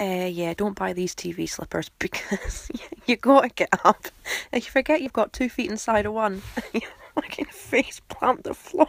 uh, yeah, don't buy these TV slippers because you gotta get up. And you forget you've got two feet inside of one. And you fucking face plant the floor.